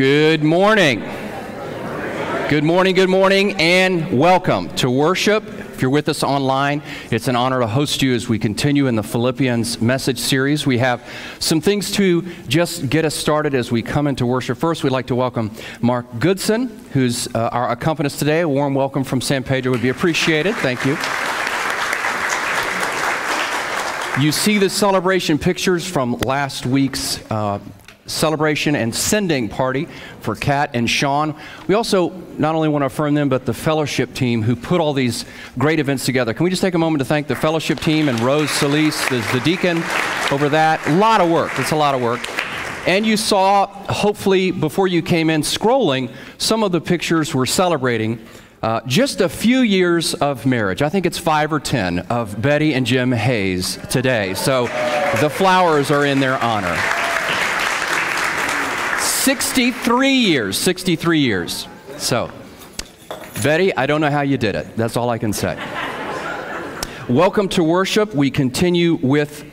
Good morning. Good morning, good morning, and welcome to worship. If you're with us online, it's an honor to host you as we continue in the Philippians message series. We have some things to just get us started as we come into worship. First, we'd like to welcome Mark Goodson, who's uh, our accompanist today. A warm welcome from San Pedro would be appreciated. Thank you. You see the celebration pictures from last week's uh, celebration and sending party for Kat and Sean. We also not only want to affirm them, but the fellowship team who put all these great events together. Can we just take a moment to thank the fellowship team and Rose Solis, the, the deacon, over that? A lot of work. It's a lot of work. And you saw, hopefully, before you came in, scrolling, some of the pictures we're celebrating. Uh, just a few years of marriage. I think it's five or ten of Betty and Jim Hayes today. So the flowers are in their honor. 63 years, 63 years. So, Betty, I don't know how you did it. That's all I can say. Welcome to worship. We continue with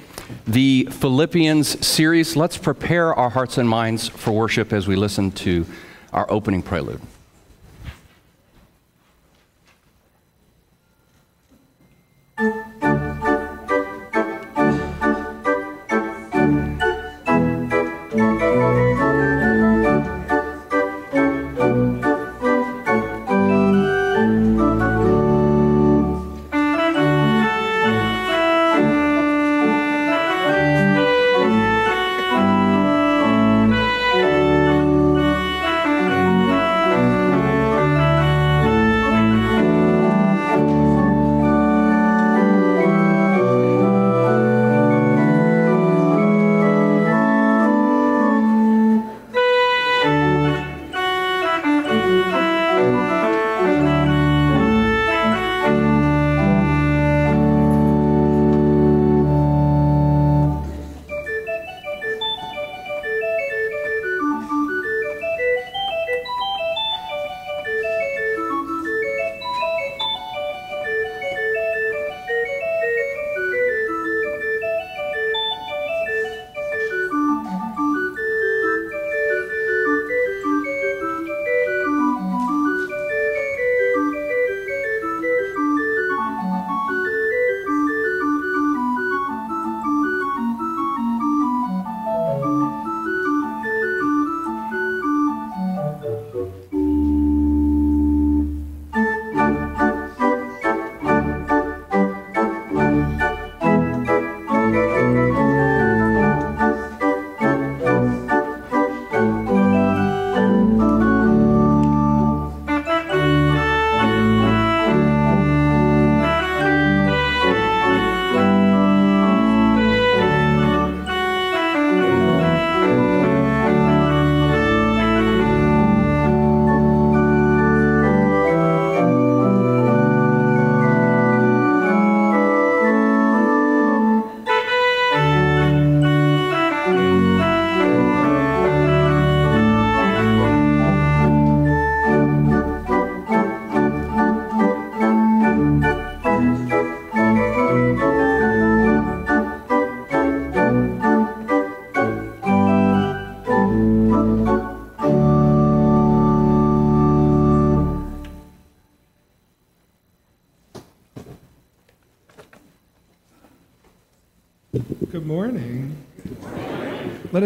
the Philippians series. Let's prepare our hearts and minds for worship as we listen to our opening prelude.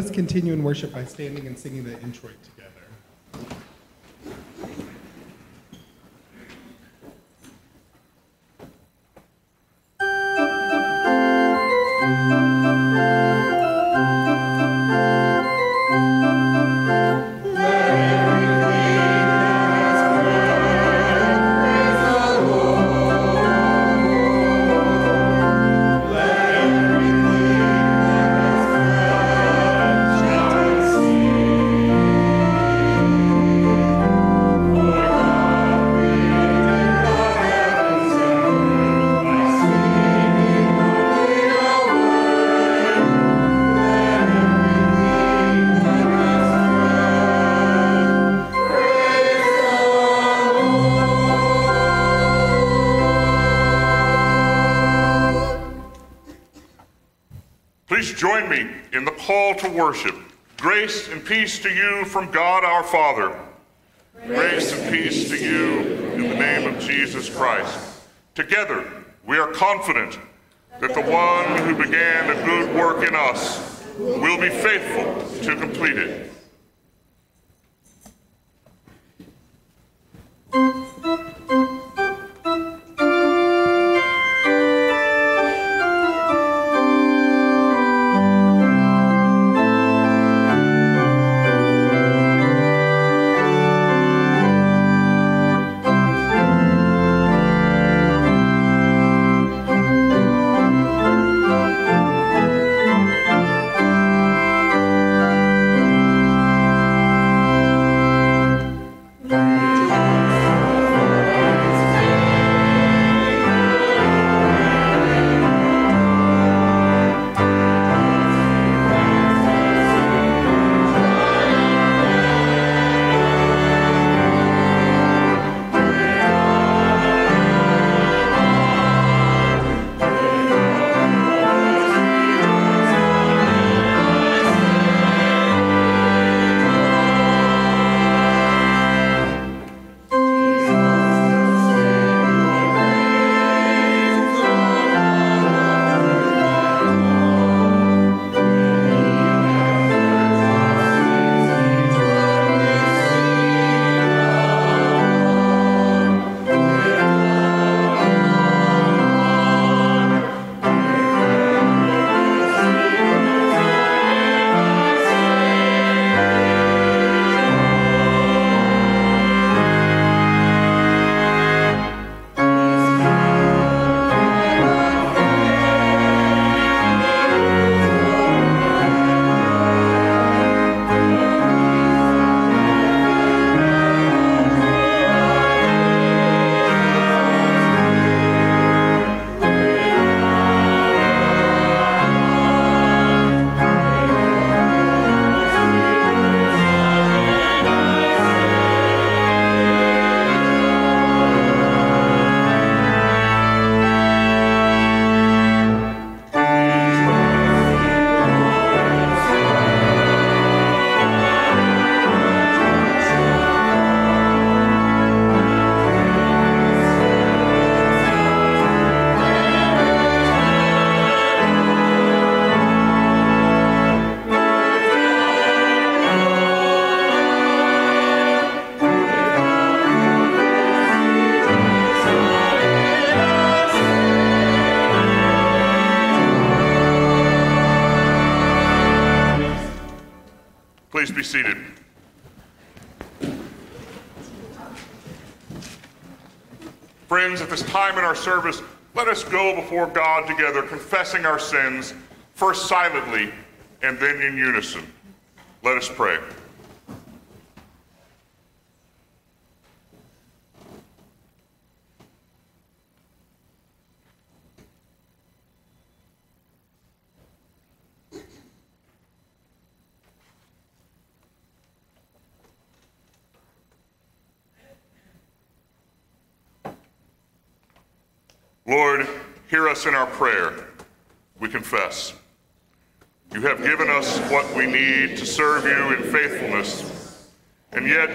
Us continue in worship by standing and singing the introit together. Call to worship Grace and peace to you from God our Father. Grace and peace to you in the name of Jesus Christ. Together, we are confident that the one who began a good work in us will be faithful to complete it. Friends, at this time in our service, let us go before God together, confessing our sins, first silently and then in unison. Let us pray. Lord, hear us in our prayer. We confess. You have given us what we need to serve you in faithfulness, and yet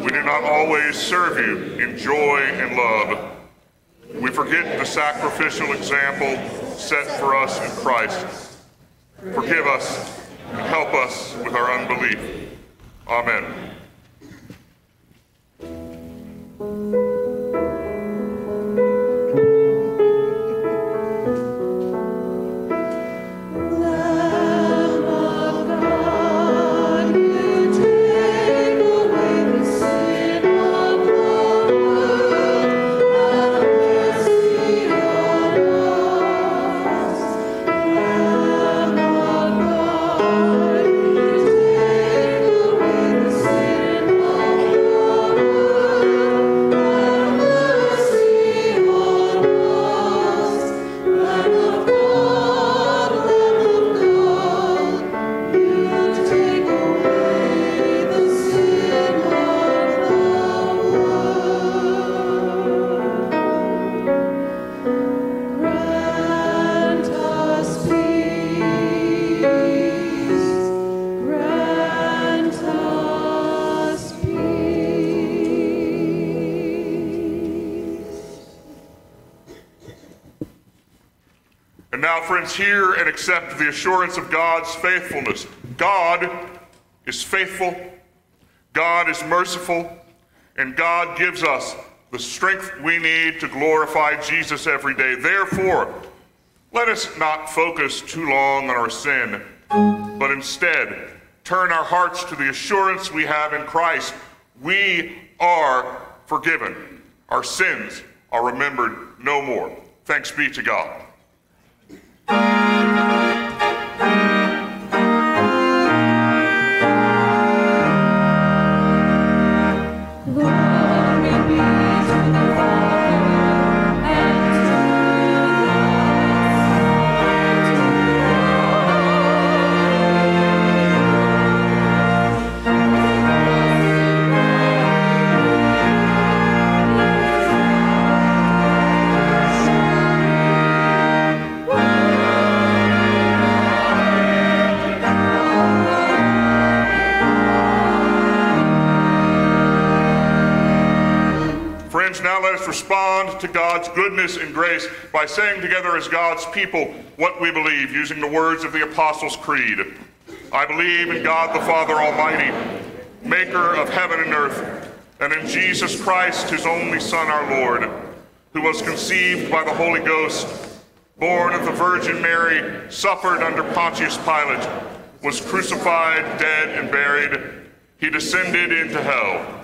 we do not always serve you in joy and love. We forget the sacrificial example set for us in Christ. Forgive us and help us with our unbelief. Amen. Accept the assurance of God's faithfulness. God is faithful, God is merciful, and God gives us the strength we need to glorify Jesus every day. Therefore, let us not focus too long on our sin, but instead turn our hearts to the assurance we have in Christ. We are forgiven. Our sins are remembered no more. Thanks be to God. Glory Friends, now let us respond to God's goodness and grace by saying together as God's people what we believe using the words of the Apostles' Creed. I believe in God the Father Almighty, maker of heaven and earth, and in Jesus Christ, his only Son, our Lord, who was conceived by the Holy Ghost, born of the Virgin Mary, suffered under Pontius Pilate, was crucified, dead, and buried. He descended into hell.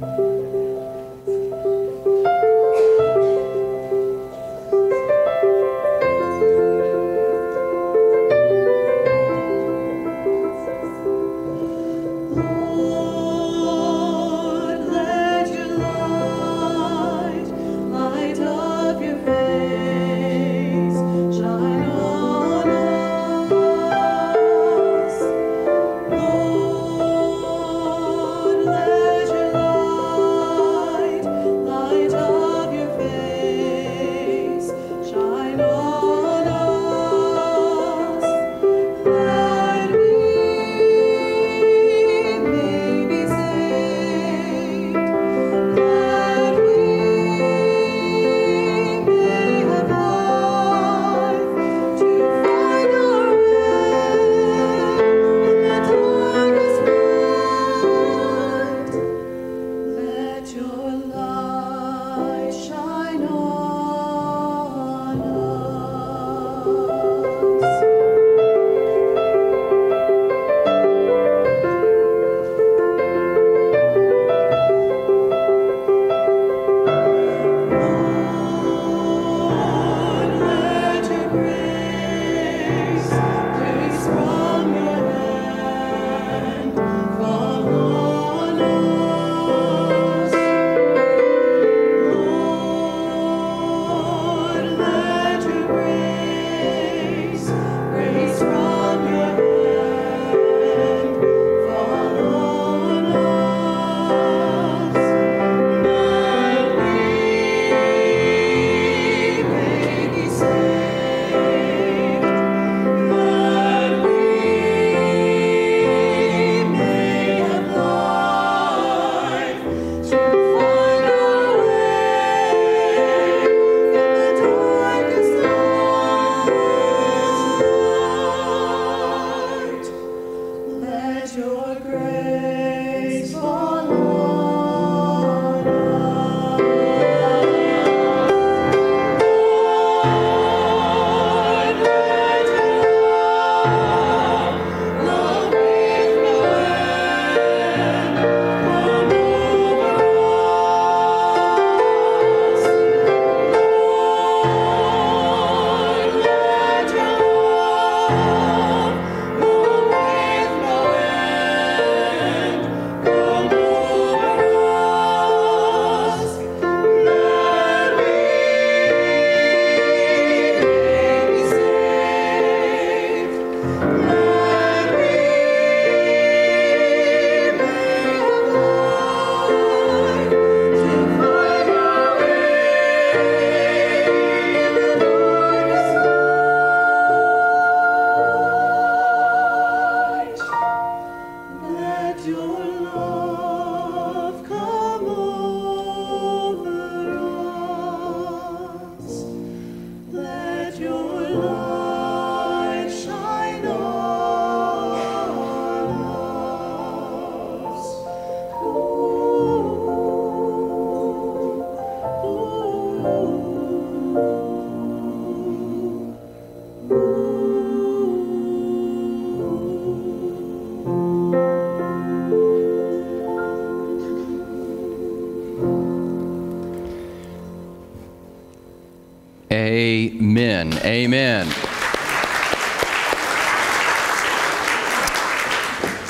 Lord,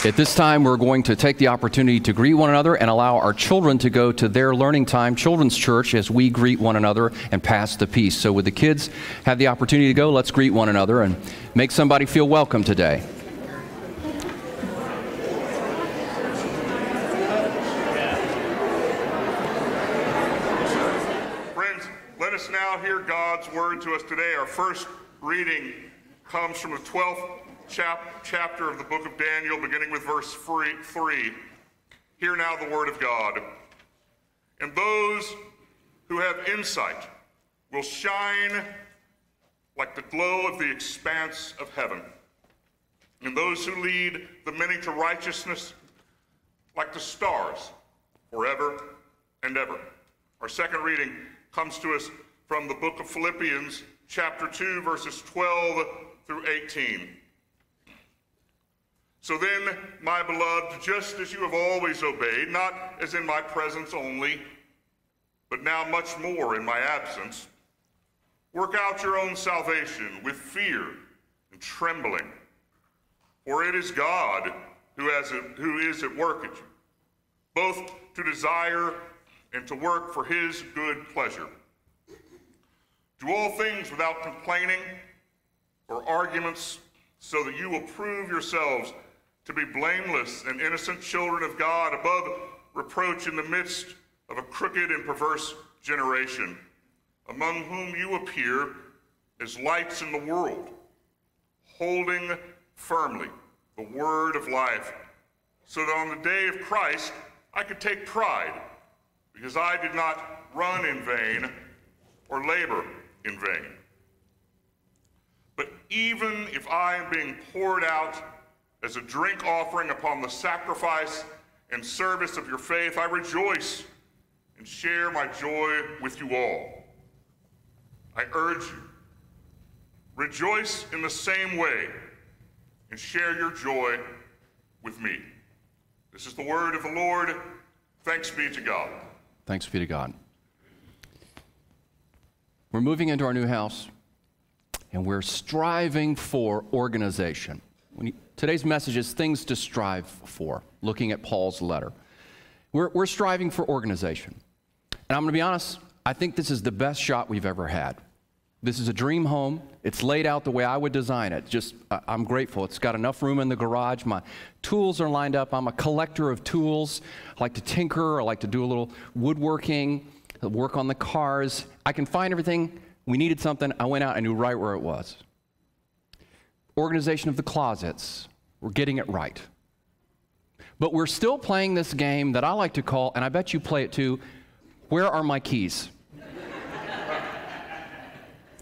At this time, we're going to take the opportunity to greet one another and allow our children to go to their learning time, Children's Church, as we greet one another and pass the peace. So, would the kids have the opportunity to go? Let's greet one another and make somebody feel welcome today. Friends, let us now hear God's word to us today. Our first reading comes from the 12th chap- chapter of the book of Daniel, beginning with verse 3. Hear now the word of God. And those who have insight will shine like the glow of the expanse of heaven. And those who lead the many to righteousness like the stars forever and ever. Our second reading comes to us from the book of Philippians, chapter 2, verses 12 through 18. So then, my beloved, just as you have always obeyed, not as in my presence only, but now much more in my absence, work out your own salvation with fear and trembling. For it is God who, has a, who is at work at you, both to desire and to work for his good pleasure. Do all things without complaining or arguments, so that you will prove yourselves to be blameless and innocent children of God, above reproach in the midst of a crooked and perverse generation, among whom you appear as lights in the world, holding firmly the word of life, so that on the day of Christ I could take pride, because I did not run in vain or labor in vain. But even if I am being poured out as a drink offering upon the sacrifice and service of your faith, I rejoice and share my joy with you all. I urge you, rejoice in the same way and share your joy with me. This is the word of the Lord. Thanks be to God. Thanks be to God. We're moving into our new house and we're striving for organization. Today's message is things to strive for, looking at Paul's letter. We're, we're striving for organization. And I'm going to be honest, I think this is the best shot we've ever had. This is a dream home. It's laid out the way I would design it. Just, I'm grateful. It's got enough room in the garage. My tools are lined up. I'm a collector of tools. I like to tinker. I like to do a little woodworking, work on the cars. I can find everything. We needed something. I went out. I knew right where it was. Organization of the closets. We're getting it right. But we're still playing this game that I like to call, and I bet you play it too, Where Are My Keys?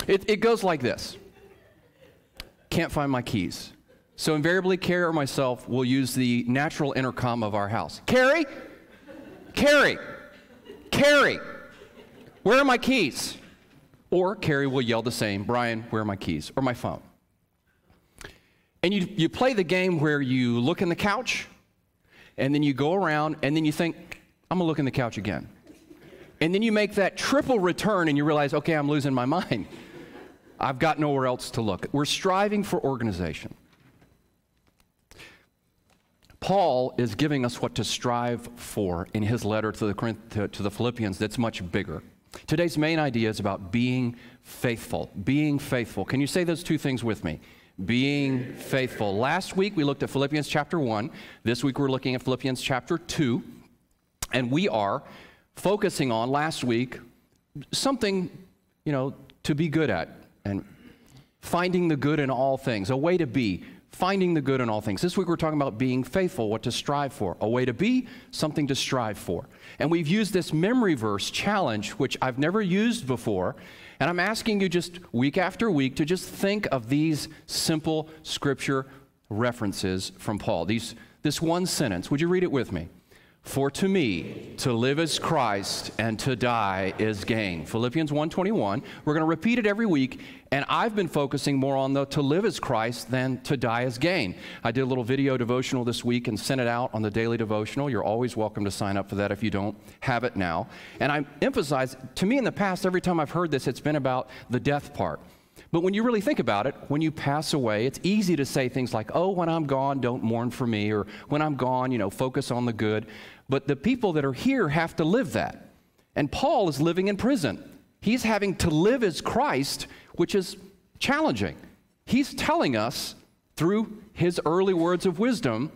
It, it goes like this Can't find my keys. So invariably, Carrie or myself will use the natural intercom of our house. Carrie? Carrie? Carrie? Where are my keys? Or Carrie will yell the same Brian, where are my keys? Or my phone. And you, you play the game where you look in the couch, and then you go around, and then you think, I'm gonna look in the couch again. And then you make that triple return, and you realize, okay, I'm losing my mind. I've got nowhere else to look. We're striving for organization. Paul is giving us what to strive for in his letter to the, to, to the Philippians that's much bigger. Today's main idea is about being faithful. Being faithful. Can you say those two things with me? Being faithful. Last week we looked at Philippians chapter 1. This week we're looking at Philippians chapter 2. And we are focusing on last week something, you know, to be good at and finding the good in all things, a way to be, finding the good in all things. This week we're talking about being faithful, what to strive for, a way to be, something to strive for. And we've used this memory verse challenge, which I've never used before. And I'm asking you just week after week to just think of these simple scripture references from Paul. These, this one sentence. Would you read it with me? For to me, to live is Christ and to die is gain. Philippians 1:21. We're going to repeat it every week, and I've been focusing more on the to live is Christ than to die is gain. I did a little video devotional this week and sent it out on the daily devotional. You're always welcome to sign up for that if you don't have it now. And I emphasize, to me in the past, every time I've heard this, it's been about the death part. But when you really think about it, when you pass away, it's easy to say things like, oh, when I'm gone, don't mourn for me, or when I'm gone, you know, focus on the good. But the people that are here have to live that. And Paul is living in prison. He's having to live as Christ, which is challenging. He's telling us through his early words of wisdom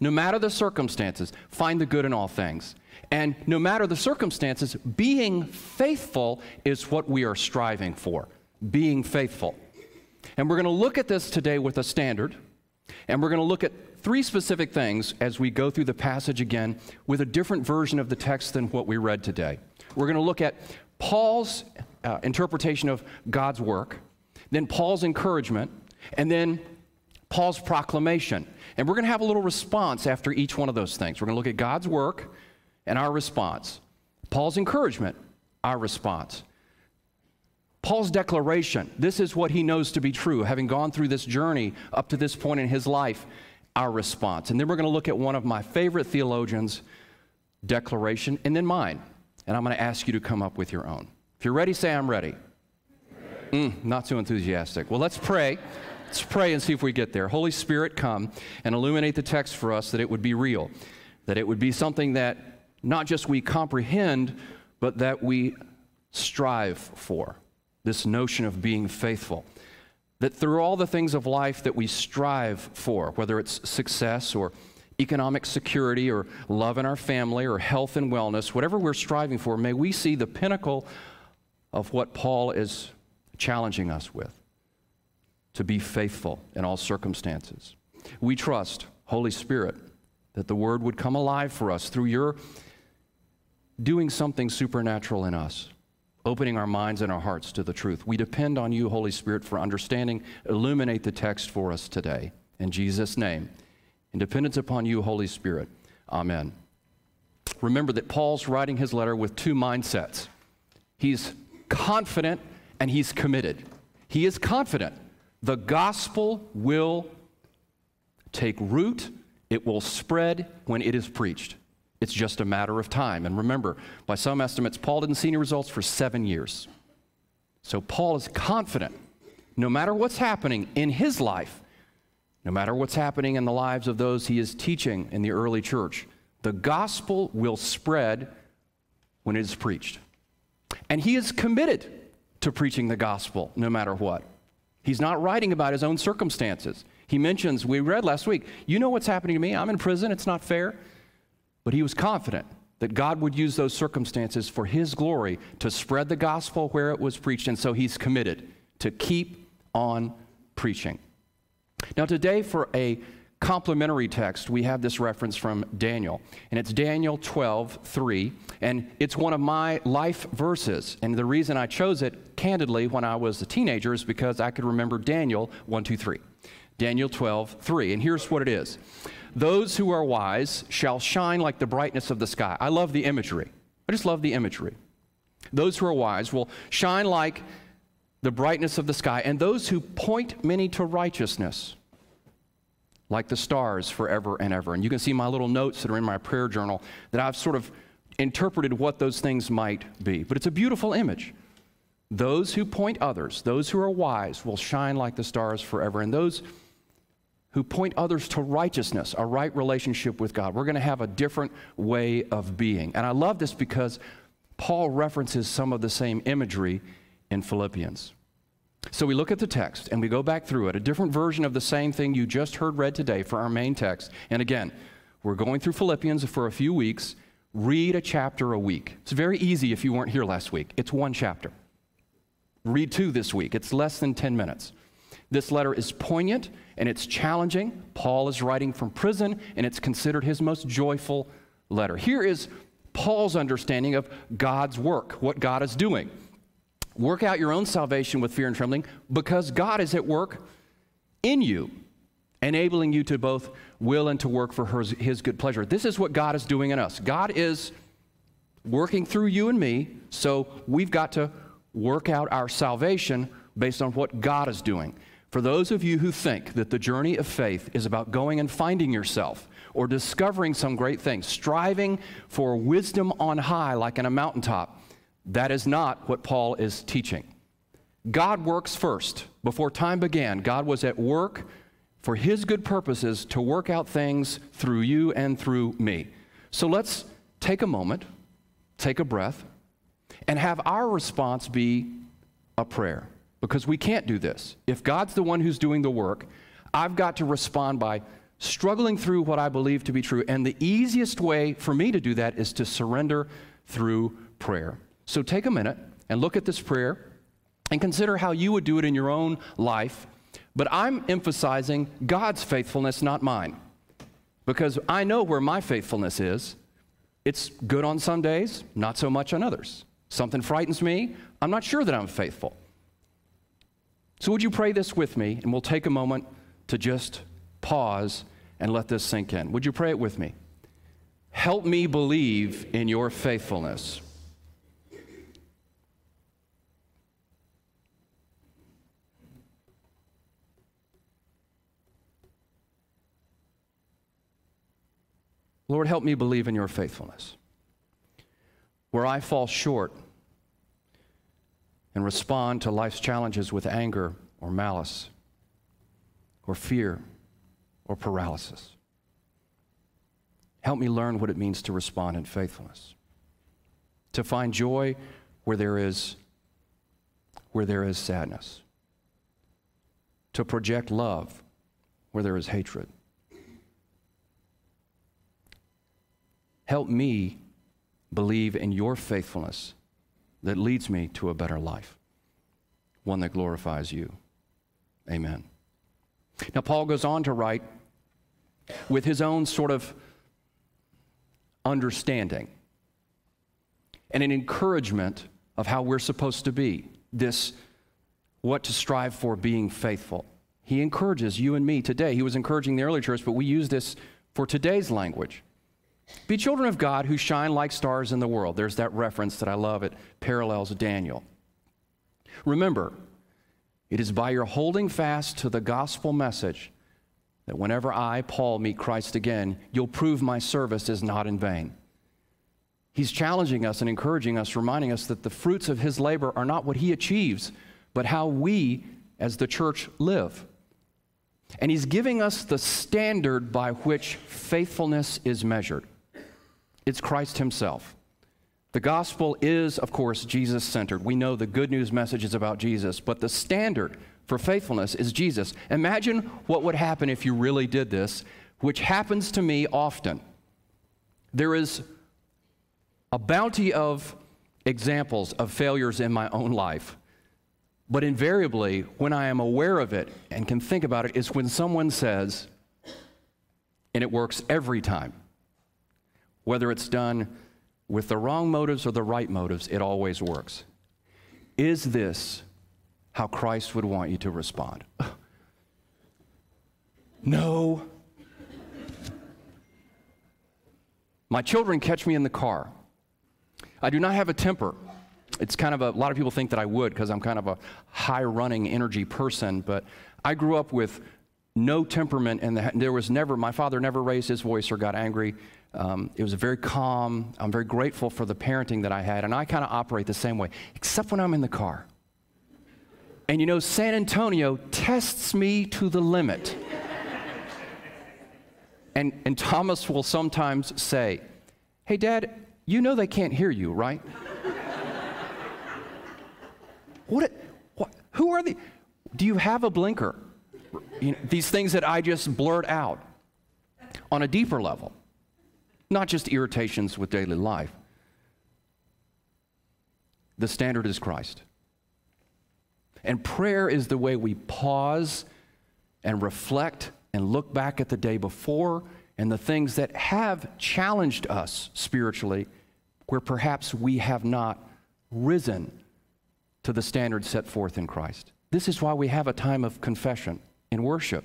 no matter the circumstances, find the good in all things. And no matter the circumstances, being faithful is what we are striving for. Being faithful. And we're going to look at this today with a standard. And we're going to look at three specific things as we go through the passage again with a different version of the text than what we read today. We're going to look at Paul's uh, interpretation of God's work, then Paul's encouragement, and then Paul's proclamation. And we're going to have a little response after each one of those things. We're going to look at God's work and our response, Paul's encouragement, our response. Paul's declaration, this is what he knows to be true, having gone through this journey up to this point in his life, our response. And then we're going to look at one of my favorite theologians' declaration, and then mine. And I'm going to ask you to come up with your own. If you're ready, say, I'm ready. Mm, not too enthusiastic. Well, let's pray. Let's pray and see if we get there. Holy Spirit, come and illuminate the text for us that it would be real, that it would be something that not just we comprehend, but that we strive for. This notion of being faithful. That through all the things of life that we strive for, whether it's success or economic security or love in our family or health and wellness, whatever we're striving for, may we see the pinnacle of what Paul is challenging us with to be faithful in all circumstances. We trust, Holy Spirit, that the word would come alive for us through your doing something supernatural in us, opening our minds and our hearts to the truth. We depend on you, Holy Spirit, for understanding. Illuminate the text for us today. In Jesus' name. In dependence upon you, Holy Spirit. Amen. Remember that Paul's writing his letter with two mindsets. He's confident and he's committed. He is confident the gospel will take root, it will spread when it is preached. It's just a matter of time. And remember, by some estimates, Paul didn't see any results for seven years. So Paul is confident, no matter what's happening in his life, no matter what's happening in the lives of those he is teaching in the early church, the gospel will spread when it is preached. And he is committed to preaching the gospel no matter what. He's not writing about his own circumstances. He mentions, we read last week, you know what's happening to me? I'm in prison, it's not fair. But he was confident that God would use those circumstances for his glory to spread the gospel where it was preached, and so he's committed to keep on preaching. Now, today, for a complementary text, we have this reference from Daniel, and it's Daniel 12, 3, and it's one of my life verses. And the reason I chose it, candidly, when I was a teenager is because I could remember Daniel 1, 2, 3. Daniel 12, 3. And here's what it is Those who are wise shall shine like the brightness of the sky. I love the imagery. I just love the imagery. Those who are wise will shine like the brightness of the sky, and those who point many to righteousness like the stars forever and ever. And you can see my little notes that are in my prayer journal that I've sort of interpreted what those things might be. But it's a beautiful image. Those who point others, those who are wise, will shine like the stars forever. And those who point others to righteousness, a right relationship with God, we're going to have a different way of being. And I love this because Paul references some of the same imagery in Philippians. So we look at the text and we go back through it, a different version of the same thing you just heard read today for our main text. And again, we're going through Philippians for a few weeks. Read a chapter a week. It's very easy if you weren't here last week. It's one chapter. Read two this week. It's less than 10 minutes. This letter is poignant and it's challenging. Paul is writing from prison and it's considered his most joyful letter. Here is Paul's understanding of God's work, what God is doing. Work out your own salvation with fear and trembling because God is at work in you, enabling you to both will and to work for his, his good pleasure. This is what God is doing in us. God is working through you and me, so we've got to work out our salvation based on what God is doing. For those of you who think that the journey of faith is about going and finding yourself or discovering some great thing, striving for wisdom on high like in a mountaintop, that is not what Paul is teaching. God works first. Before time began, God was at work for His good purposes to work out things through you and through me. So let's take a moment, take a breath, and have our response be a prayer. Because we can't do this. If God's the one who's doing the work, I've got to respond by struggling through what I believe to be true. And the easiest way for me to do that is to surrender through prayer. So take a minute and look at this prayer and consider how you would do it in your own life. But I'm emphasizing God's faithfulness, not mine. Because I know where my faithfulness is. It's good on some days, not so much on others. Something frightens me, I'm not sure that I'm faithful. So, would you pray this with me? And we'll take a moment to just pause and let this sink in. Would you pray it with me? Help me believe in your faithfulness. Lord, help me believe in your faithfulness. Where I fall short and respond to life's challenges with anger or malice or fear or paralysis. Help me learn what it means to respond in faithfulness. To find joy where there is where there is sadness. To project love where there is hatred. Help me believe in your faithfulness that leads me to a better life, one that glorifies you. Amen. Now, Paul goes on to write with his own sort of understanding and an encouragement of how we're supposed to be, this what to strive for being faithful. He encourages you and me today. He was encouraging the early church, but we use this for today's language. Be children of God who shine like stars in the world. There's that reference that I love. It parallels Daniel. Remember, it is by your holding fast to the gospel message that whenever I, Paul, meet Christ again, you'll prove my service is not in vain. He's challenging us and encouraging us, reminding us that the fruits of his labor are not what he achieves, but how we, as the church, live. And he's giving us the standard by which faithfulness is measured. It's Christ Himself. The gospel is, of course, Jesus centered. We know the good news message is about Jesus, but the standard for faithfulness is Jesus. Imagine what would happen if you really did this, which happens to me often. There is a bounty of examples of failures in my own life. But invariably, when I am aware of it and can think about it, is when someone says, and it works every time, whether it's done with the wrong motives or the right motives, it always works. Is this how Christ would want you to respond? no. My children catch me in the car. I do not have a temper. It's kind of a, a lot of people think that I would because I'm kind of a high running energy person, but I grew up with no temperament, and the, there was never, my father never raised his voice or got angry. Um, it was a very calm. I'm very grateful for the parenting that I had, and I kind of operate the same way, except when I'm in the car. And you know, San Antonio tests me to the limit. and, and Thomas will sometimes say, Hey, Dad, you know they can't hear you, right? what, what? Who are they? Do you have a blinker? You know, these things that I just blurt out on a deeper level, not just irritations with daily life. The standard is Christ. And prayer is the way we pause and reflect and look back at the day before and the things that have challenged us spiritually, where perhaps we have not risen to the standard set forth in Christ. This is why we have a time of confession in worship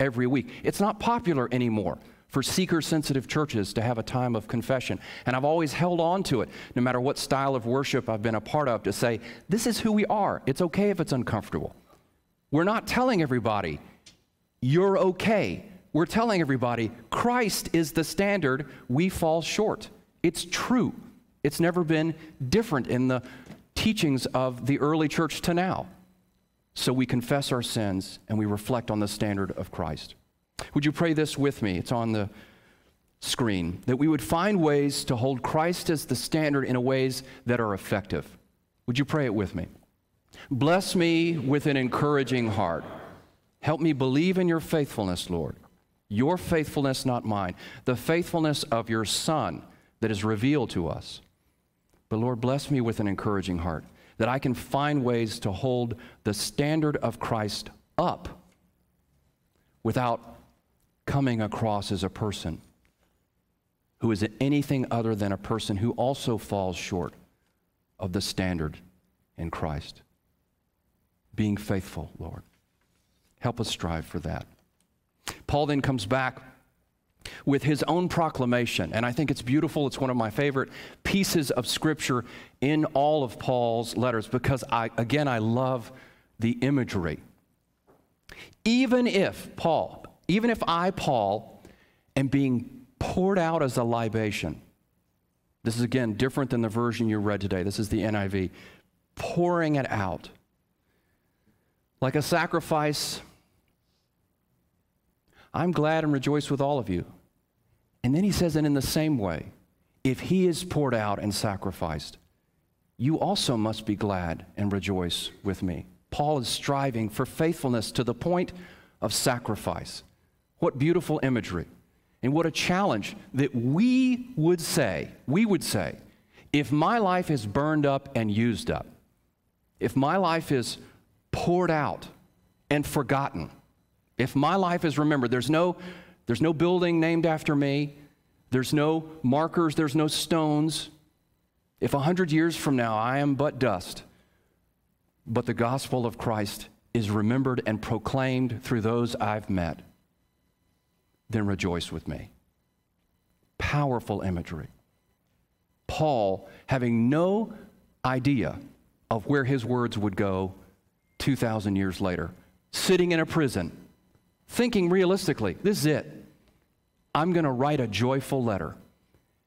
every week. It's not popular anymore for seeker sensitive churches to have a time of confession. And I've always held on to it, no matter what style of worship I've been a part of, to say, this is who we are. It's okay if it's uncomfortable. We're not telling everybody, you're okay. We're telling everybody, Christ is the standard, we fall short. It's true. It's never been different in the teachings of the early church to now. So we confess our sins and we reflect on the standard of Christ. Would you pray this with me? It's on the screen. That we would find ways to hold Christ as the standard in ways that are effective. Would you pray it with me? Bless me with an encouraging heart. Help me believe in your faithfulness, Lord. Your faithfulness, not mine. The faithfulness of your Son that is revealed to us. But Lord, bless me with an encouraging heart that I can find ways to hold the standard of Christ up without coming across as a person who is anything other than a person who also falls short of the standard in Christ. Being faithful, Lord. Help us strive for that. Paul then comes back with his own proclamation, and I think it's beautiful. It's one of my favorite pieces of scripture in all of Paul's letters because, I, again, I love the imagery. Even if Paul, even if I, Paul, am being poured out as a libation, this is again different than the version you read today. This is the NIV. Pouring it out like a sacrifice. I'm glad and rejoice with all of you. And then he says, and in the same way, if he is poured out and sacrificed, you also must be glad and rejoice with me. Paul is striving for faithfulness to the point of sacrifice. What beautiful imagery. And what a challenge that we would say, we would say, if my life is burned up and used up, if my life is poured out and forgotten, if my life is remembered, there's no, there's no building named after me, there's no markers, there's no stones. If a hundred years from now I am but dust, but the gospel of Christ is remembered and proclaimed through those I've met, then rejoice with me. Powerful imagery. Paul, having no idea of where his words would go 2,000 years later, sitting in a prison, thinking realistically, this is it. I'm going to write a joyful letter.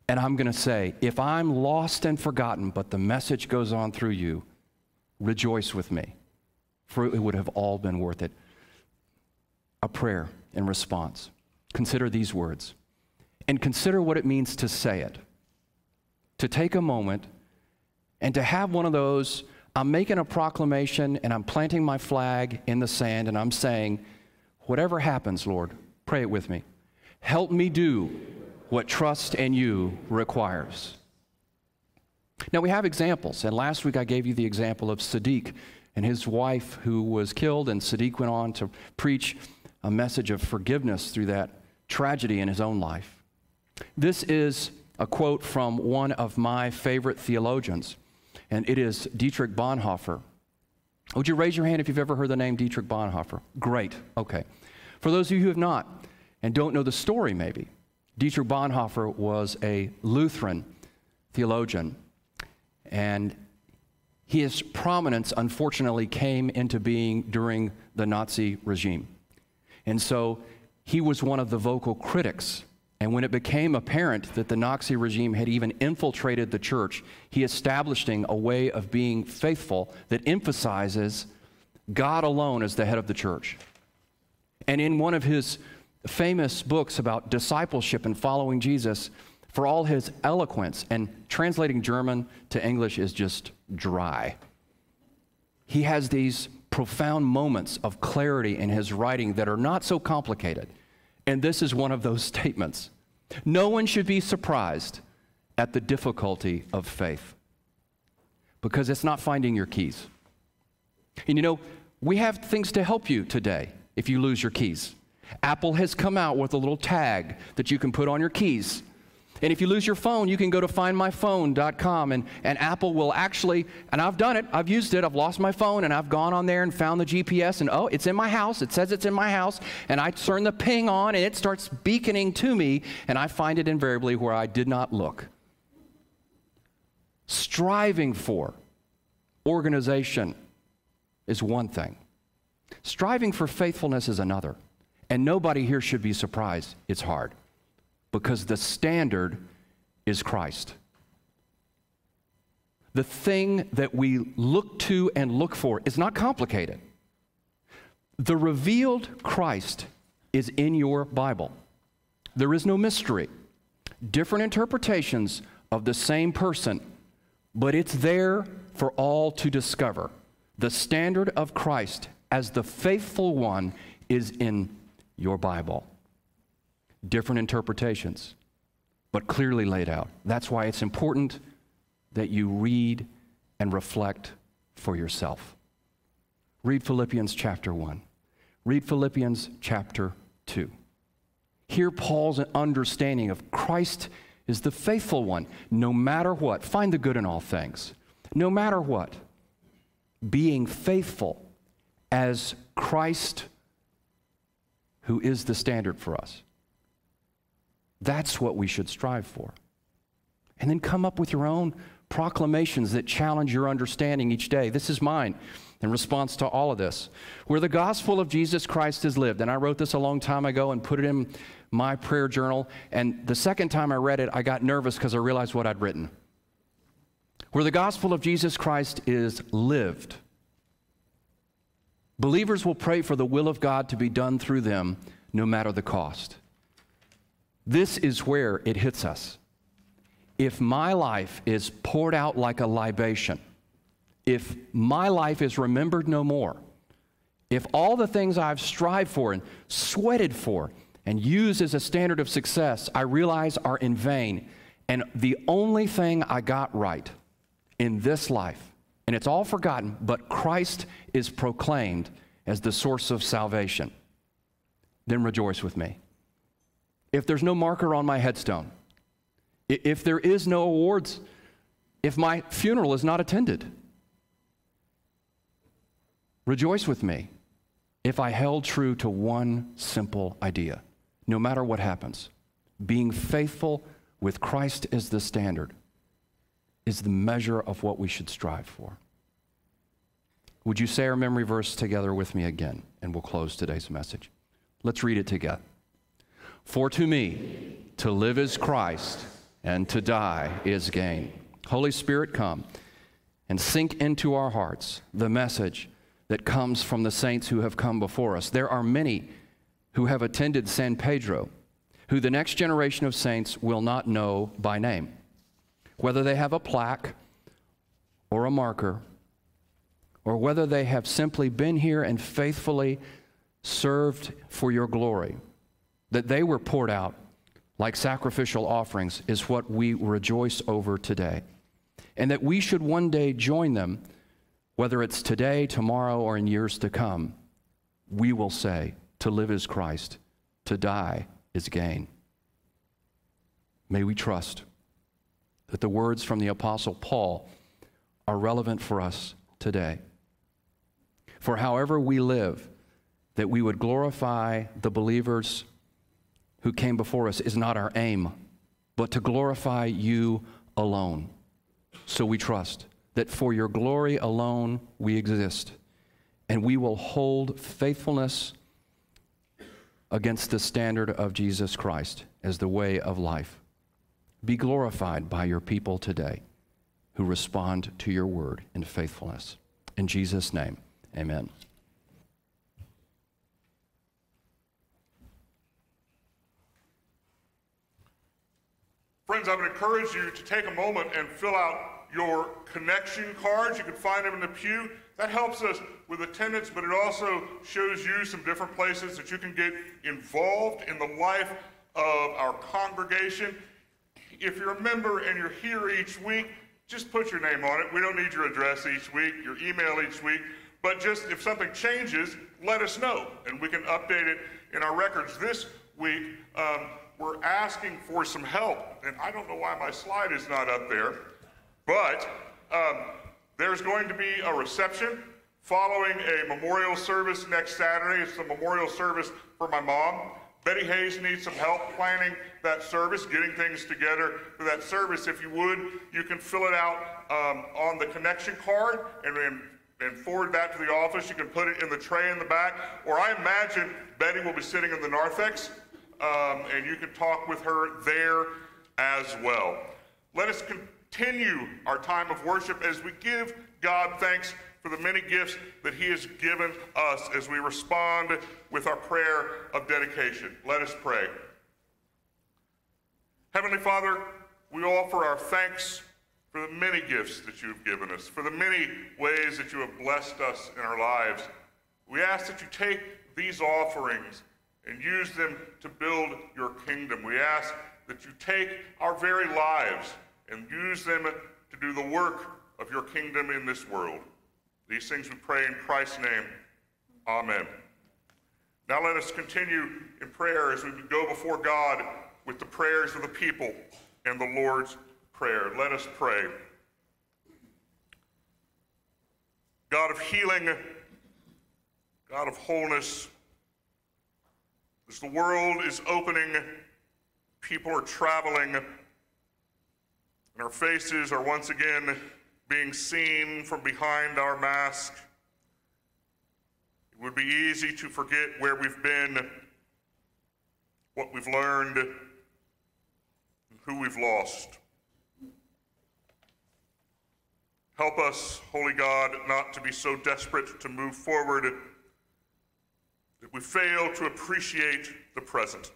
And I'm going to say, if I'm lost and forgotten, but the message goes on through you, rejoice with me, for it would have all been worth it. A prayer in response. Consider these words and consider what it means to say it. To take a moment and to have one of those, I'm making a proclamation and I'm planting my flag in the sand and I'm saying, whatever happens, Lord, pray it with me. Help me do what trust in you requires. Now, we have examples, and last week I gave you the example of Sadiq and his wife who was killed, and Sadiq went on to preach a message of forgiveness through that tragedy in his own life. This is a quote from one of my favorite theologians, and it is Dietrich Bonhoeffer. Would you raise your hand if you've ever heard the name Dietrich Bonhoeffer? Great, okay. For those of you who have not and don't know the story, maybe, Dietrich Bonhoeffer was a Lutheran theologian, and his prominence unfortunately came into being during the Nazi regime. And so he was one of the vocal critics. And when it became apparent that the Nazi regime had even infiltrated the church, he established a way of being faithful that emphasizes God alone as the head of the church. And in one of his famous books about discipleship and following Jesus, for all his eloquence, and translating German to English is just dry. He has these profound moments of clarity in his writing that are not so complicated. And this is one of those statements. No one should be surprised at the difficulty of faith because it's not finding your keys. And you know, we have things to help you today if you lose your keys. Apple has come out with a little tag that you can put on your keys and if you lose your phone, you can go to findmyphone.com and, and Apple will actually, and I've done it, I've used it, I've lost my phone and I've gone on there and found the GPS and oh, it's in my house, it says it's in my house, and I turn the ping on and it starts beaconing to me and I find it invariably where I did not look. Striving for organization is one thing, striving for faithfulness is another. And nobody here should be surprised. It's hard because the standard is Christ. The thing that we look to and look for is not complicated. The revealed Christ is in your Bible. There is no mystery. Different interpretations of the same person, but it's there for all to discover. The standard of Christ as the faithful one is in your Bible. Different interpretations, but clearly laid out. That's why it's important that you read and reflect for yourself. Read Philippians chapter 1. Read Philippians chapter 2. Hear Paul's understanding of Christ is the faithful one, no matter what. Find the good in all things. No matter what. Being faithful as Christ, who is the standard for us. That's what we should strive for. And then come up with your own proclamations that challenge your understanding each day. This is mine in response to all of this. Where the gospel of Jesus Christ is lived, and I wrote this a long time ago and put it in my prayer journal, and the second time I read it, I got nervous because I realized what I'd written. Where the gospel of Jesus Christ is lived, believers will pray for the will of God to be done through them no matter the cost. This is where it hits us if my life is poured out like a libation, if my life is remembered no more, if all the things I've strived for and sweated for and used as a standard of success I realize are in vain, and the only thing I got right in this life, and it's all forgotten, but Christ is proclaimed as the source of salvation, then rejoice with me. If there's no marker on my headstone, if there is no awards, if my funeral is not attended, rejoice with me if I held true to one simple idea, no matter what happens. Being faithful with Christ as the standard is the measure of what we should strive for. Would you say our memory verse together with me again? And we'll close today's message. Let's read it together. For to me, to live is Christ and to die is gain. Holy Spirit, come and sink into our hearts the message that comes from the saints who have come before us. There are many who have attended San Pedro who the next generation of saints will not know by name. Whether they have a plaque or a marker, or whether they have simply been here and faithfully served for your glory, that they were poured out like sacrificial offerings, is what we rejoice over today. And that we should one day join them, whether it's today, tomorrow, or in years to come. We will say, to live is Christ, to die is gain. May we trust that the words from the Apostle Paul are relevant for us today. For however we live, that we would glorify the believers who came before us is not our aim, but to glorify you alone. So we trust that for your glory alone we exist, and we will hold faithfulness against the standard of Jesus Christ as the way of life. Be glorified by your people today who respond to your word in faithfulness. In Jesus' name, amen. Friends, I would encourage you to take a moment and fill out your connection cards. You can find them in the pew. That helps us with attendance, but it also shows you some different places that you can get involved in the life of our congregation. If you're a member and you're here each week, just put your name on it. We don't need your address each week, your email each week, but just if something changes, let us know and we can update it in our records. This week, um, we're asking for some help. And I don't know why my slide is not up there, but um, there's going to be a reception following a memorial service next Saturday. It's the memorial service for my mom. Betty Hayes needs some help planning that service, getting things together for that service. If you would, you can fill it out um, on the connection card and, and, and forward that to the office. You can put it in the tray in the back, or I imagine Betty will be sitting in the narthex um, and you can talk with her there as well. Let us continue our time of worship as we give God thanks for the many gifts that He has given us as we respond with our prayer of dedication. Let us pray. Heavenly Father, we offer our thanks for the many gifts that you have given us, for the many ways that you have blessed us in our lives. We ask that you take these offerings and use them to build your kingdom. We ask that you take our very lives and use them to do the work of your kingdom in this world. These things we pray in Christ's name. Amen. Now let us continue in prayer as we go before God with the prayers of the people and the Lord's Prayer. Let us pray. God of healing, God of wholeness, as the world is opening, people are traveling, and our faces are once again being seen from behind our mask. It would be easy to forget where we've been, what we've learned, and who we've lost. Help us, Holy God, not to be so desperate to move forward we fail to appreciate the present.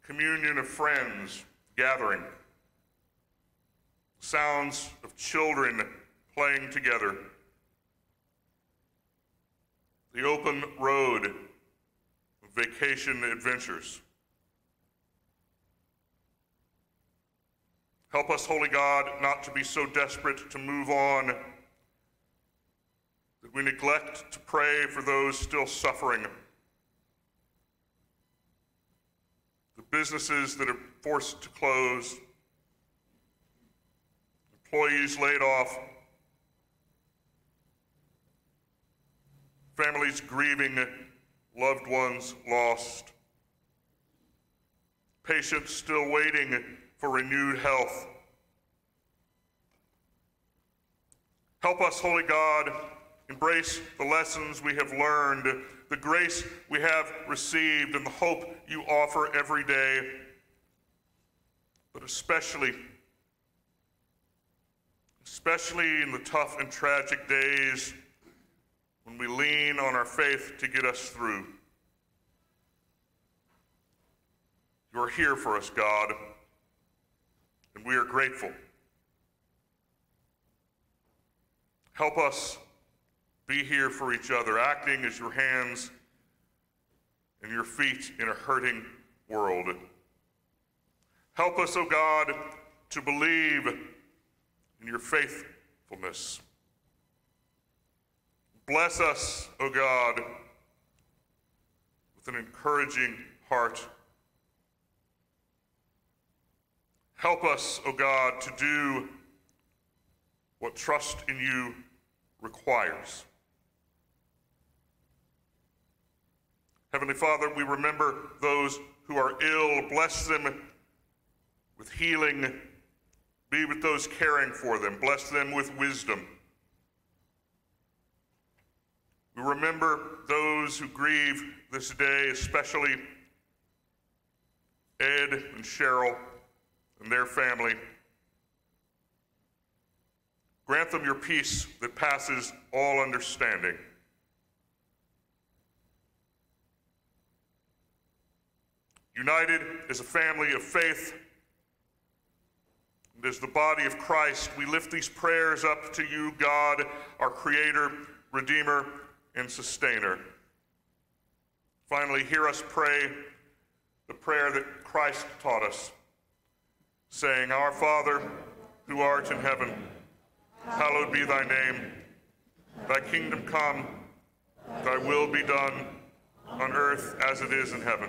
The communion of friends gathering, sounds of children playing together, the open road vacation adventures. Help us, Holy God, not to be so desperate to move on that we neglect to pray for those still suffering. The businesses that are forced to close, employees laid off, families grieving loved ones lost, patients still waiting for renewed health. Help us, Holy God, embrace the lessons we have learned, the grace we have received, and the hope you offer every day, but especially, especially in the tough and tragic days when we lean on our faith to get us through. You are here for us, God and we are grateful. Help us be here for each other, acting as your hands and your feet in a hurting world. Help us, O oh God, to believe in your faithfulness. Bless us, O oh God, with an encouraging heart Help us, O oh God, to do what trust in you requires. Heavenly Father, we remember those who are ill. Bless them with healing. Be with those caring for them. Bless them with wisdom. We remember those who grieve this day, especially Ed and Cheryl and their family. Grant them your peace that passes all understanding. United as a family of faith and as the body of Christ, we lift these prayers up to you, God, our Creator, Redeemer, and Sustainer. Finally, hear us pray the prayer that Christ taught us saying, Our Father, who art in heaven, hallowed be thy name. Thy kingdom come, thy will be done, on earth as it is in heaven.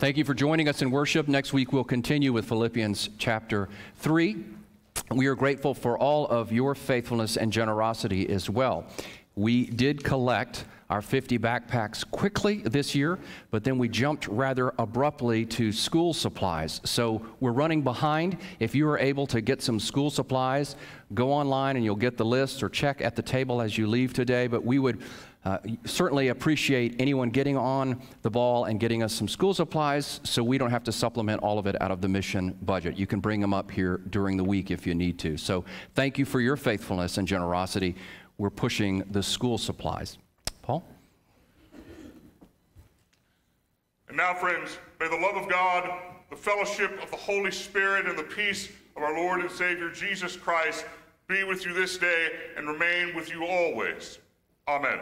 Thank you for joining us in worship. Next week, we'll continue with Philippians chapter 3. We are grateful for all of your faithfulness and generosity as well. We did collect our 50 backpacks quickly this year, but then we jumped rather abruptly to school supplies. So we're running behind. If you are able to get some school supplies, go online and you'll get the list or check at the table as you leave today. But we would uh, certainly appreciate anyone getting on the ball and getting us some school supplies so we don't have to supplement all of it out of the mission budget. You can bring them up here during the week if you need to. So thank you for your faithfulness and generosity. We're pushing the school supplies. Paul? And now, friends, may the love of God, the fellowship of the Holy Spirit, and the peace of our Lord and Savior Jesus Christ be with you this day and remain with you always. Amen.